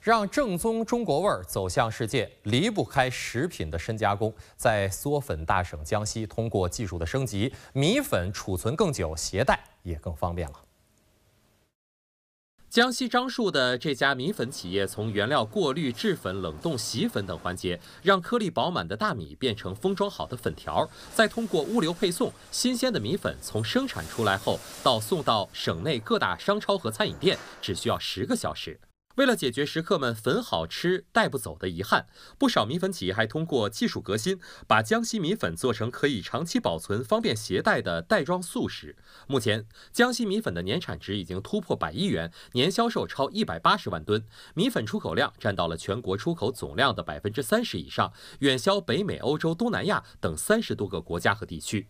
让正宗中国味儿走向世界，离不开食品的深加工。在嗦粉大省江西，通过技术的升级，米粉储存更久，携带也更方便了。江西樟树的这家米粉企业，从原料过滤、制粉、冷冻、洗粉等环节，让颗粒饱满的大米变成封装好的粉条，再通过物流配送，新鲜的米粉从生产出来后到送到省内各大商超和餐饮店，只需要十个小时。为了解决食客们粉好吃带不走的遗憾，不少米粉企业还通过技术革新，把江西米粉做成可以长期保存、方便携带的袋装速食。目前，江西米粉的年产值已经突破百亿元，年销售超一百八十万吨，米粉出口量占到了全国出口总量的百分之三十以上，远销北美、欧洲、东南亚等三十多个国家和地区。